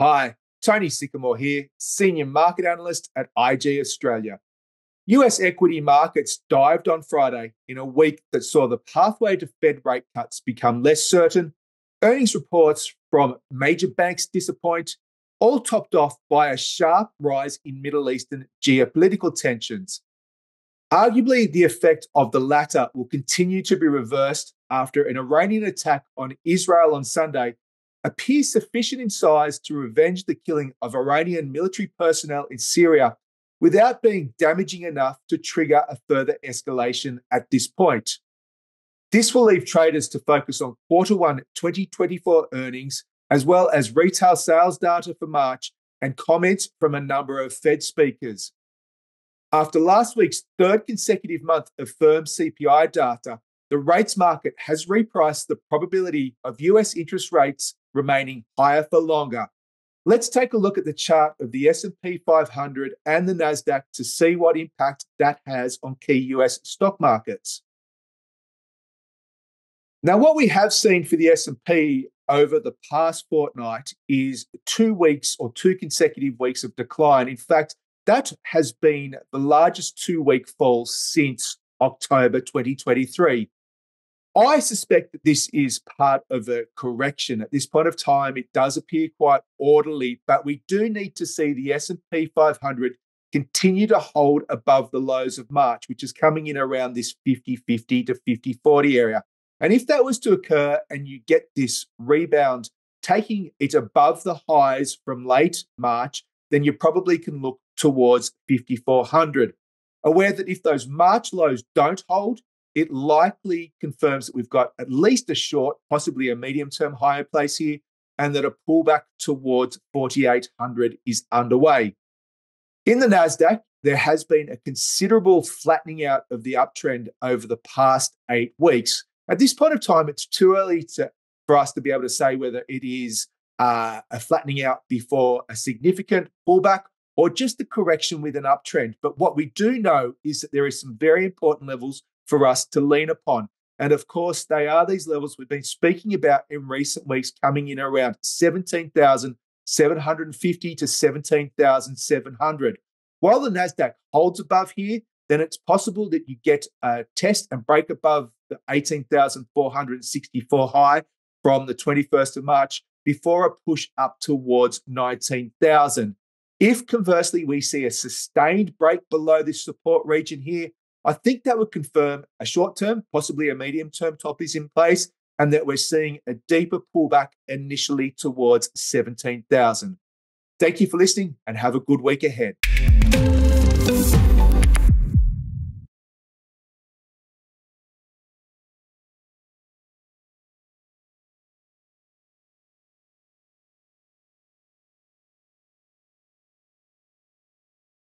Hi, Tony Sycamore here, Senior Market Analyst at IG Australia. US equity markets dived on Friday in a week that saw the pathway to Fed rate cuts become less certain, earnings reports from major banks disappoint, all topped off by a sharp rise in Middle Eastern geopolitical tensions. Arguably, the effect of the latter will continue to be reversed after an Iranian attack on Israel on Sunday appears sufficient in size to revenge the killing of Iranian military personnel in Syria without being damaging enough to trigger a further escalation at this point. This will leave traders to focus on quarter one 2024 earnings, as well as retail sales data for March and comments from a number of Fed speakers. After last week's third consecutive month of firm CPI data, the rates market has repriced the probability of US interest rates remaining higher for longer. Let's take a look at the chart of the S&P 500 and the Nasdaq to see what impact that has on key US stock markets. Now what we have seen for the S&P over the past fortnight is 2 weeks or two consecutive weeks of decline. In fact, that has been the largest 2-week fall since October 2023. I suspect that this is part of a correction. At this point of time, it does appear quite orderly, but we do need to see the S&P 500 continue to hold above the lows of March, which is coming in around this 50-50 to 50-40 area. And if that was to occur and you get this rebound taking it above the highs from late March, then you probably can look towards 5400. Aware that if those March lows don't hold, it likely confirms that we've got at least a short, possibly a medium term higher place here, and that a pullback towards 4,800 is underway. In the NASDAQ, there has been a considerable flattening out of the uptrend over the past eight weeks. At this point of time, it's too early to, for us to be able to say whether it is uh, a flattening out before a significant pullback or just a correction with an uptrend. But what we do know is that there is some very important levels for us to lean upon. And of course, they are these levels we've been speaking about in recent weeks, coming in around 17,750 to 17,700. While the NASDAQ holds above here, then it's possible that you get a test and break above the 18,464 high from the 21st of March before a push up towards 19,000. If conversely we see a sustained break below this support region here, I think that would confirm a short term, possibly a medium term top is in place, and that we're seeing a deeper pullback initially towards 17,000. Thank you for listening and have a good week ahead.